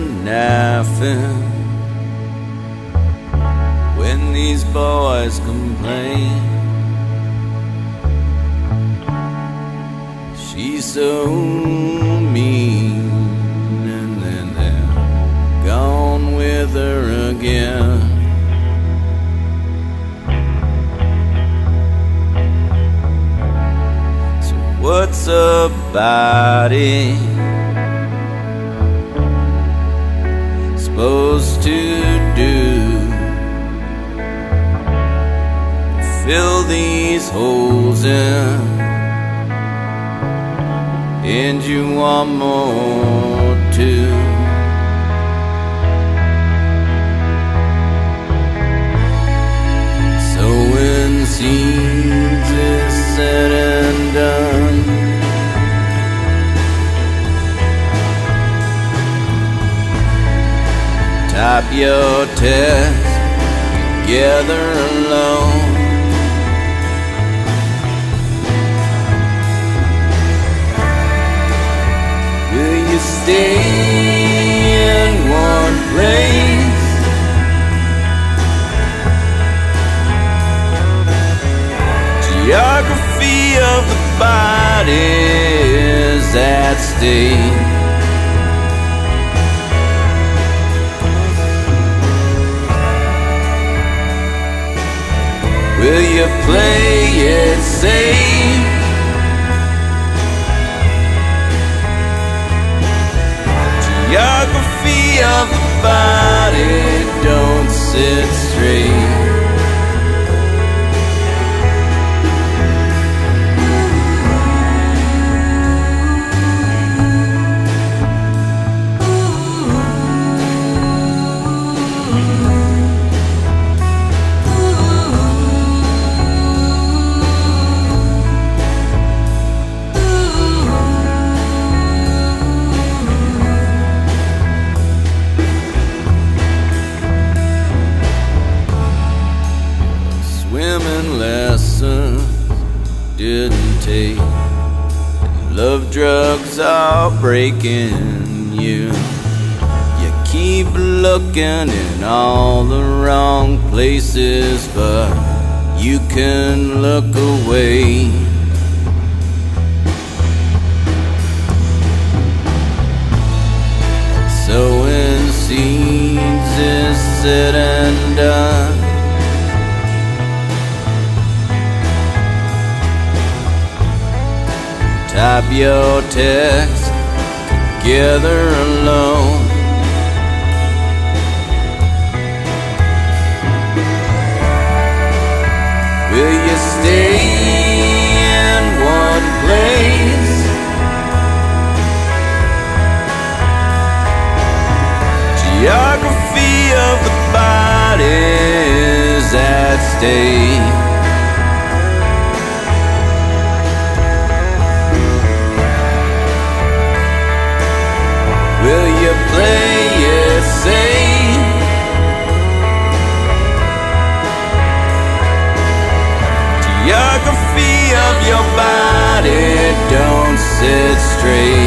nothing when these boys complain. She's so mean, and then they're gone with her again. So what's a body supposed to do? Fill these holes in, and you want more too. Type your text together alone. Will you stay in one place? Geography of the body is at stake. Will you play it safe? Geography of the body don't sit straight. Swimming lessons didn't take. Love drugs are breaking you. You keep looking in all the wrong places, but you can look away. So when scenes is said and done. Type your text together alone. Will you stay in one place? Geography of the body is at stake. geography of your body. Don't sit straight.